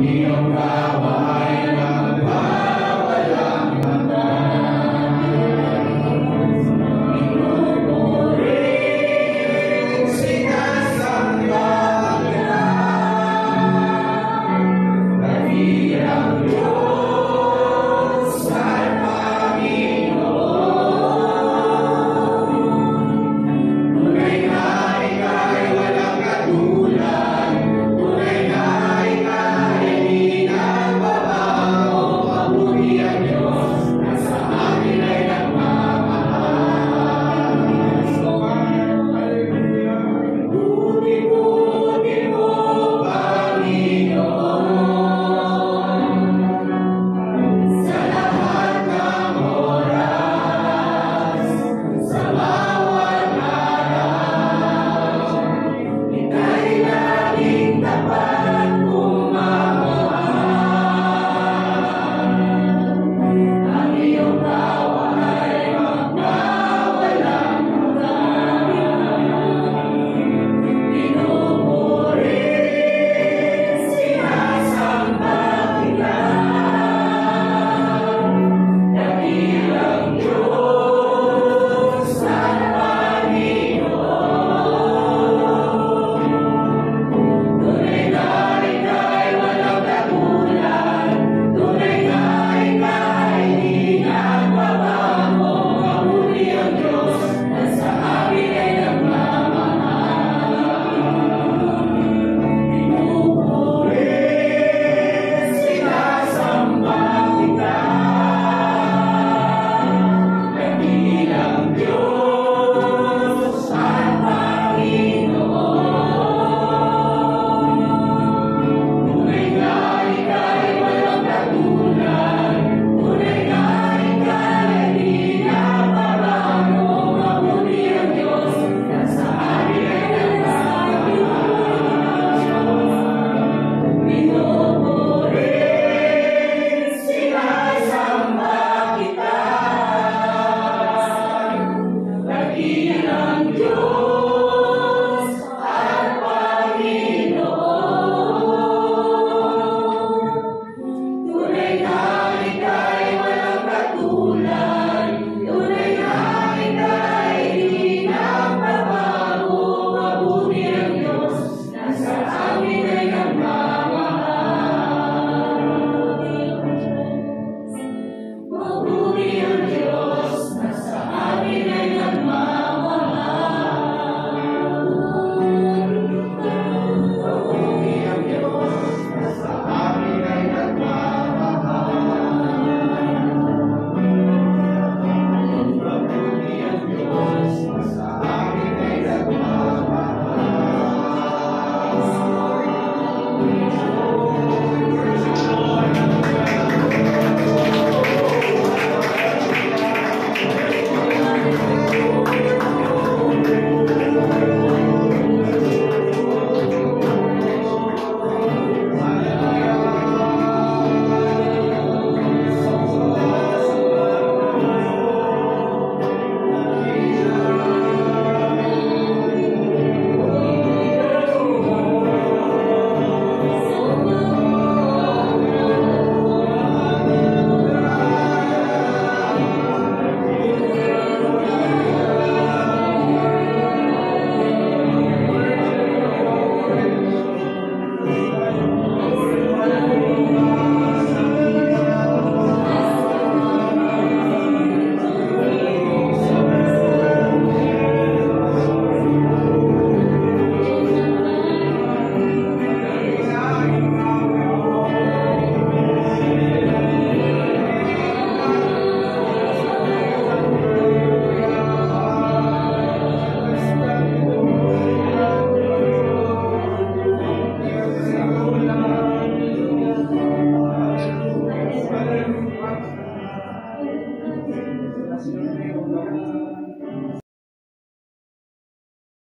Namah